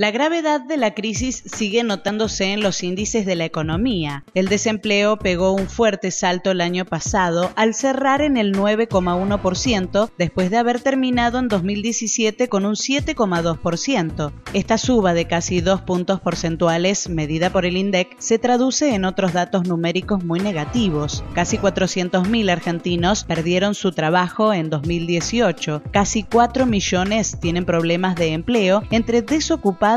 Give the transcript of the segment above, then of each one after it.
La gravedad de la crisis sigue notándose en los índices de la economía. El desempleo pegó un fuerte salto el año pasado al cerrar en el 9,1% después de haber terminado en 2017 con un 7,2%. Esta suba de casi dos puntos porcentuales, medida por el INDEC, se traduce en otros datos numéricos muy negativos. Casi 400.000 argentinos perdieron su trabajo en 2018. Casi 4 millones tienen problemas de empleo entre desocupados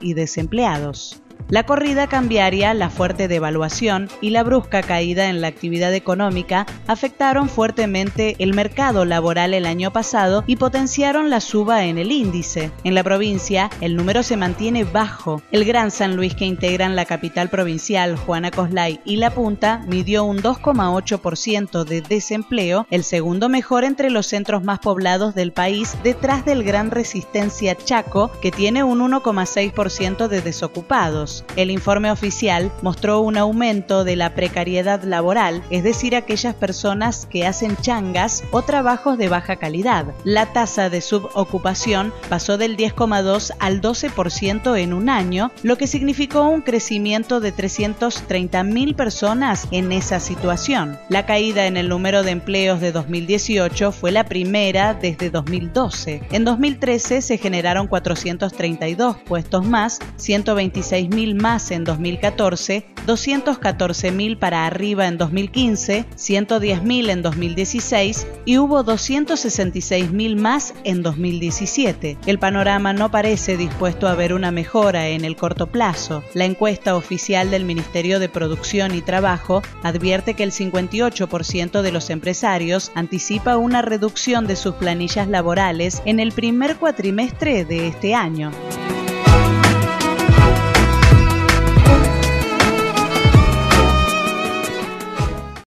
y desempleados. La corrida cambiaria, la fuerte devaluación y la brusca caída en la actividad económica afectaron fuertemente el mercado laboral el año pasado y potenciaron la suba en el índice. En la provincia, el número se mantiene bajo. El Gran San Luis que integran la capital provincial, Juana Coslay y La Punta, midió un 2,8% de desempleo, el segundo mejor entre los centros más poblados del país, detrás del Gran Resistencia Chaco, que tiene un 1,6% de desocupados. El informe oficial mostró un aumento de la precariedad laboral, es decir, aquellas personas que hacen changas o trabajos de baja calidad. La tasa de subocupación pasó del 10,2 al 12% en un año, lo que significó un crecimiento de 330.000 personas en esa situación. La caída en el número de empleos de 2018 fue la primera desde 2012. En 2013 se generaron 432 puestos más, 126.000 más en 2014, 214.000 para arriba en 2015, 110.000 en 2016 y hubo 266.000 más en 2017. El panorama no parece dispuesto a ver una mejora en el corto plazo. La encuesta oficial del Ministerio de Producción y Trabajo advierte que el 58% de los empresarios anticipa una reducción de sus planillas laborales en el primer cuatrimestre de este año.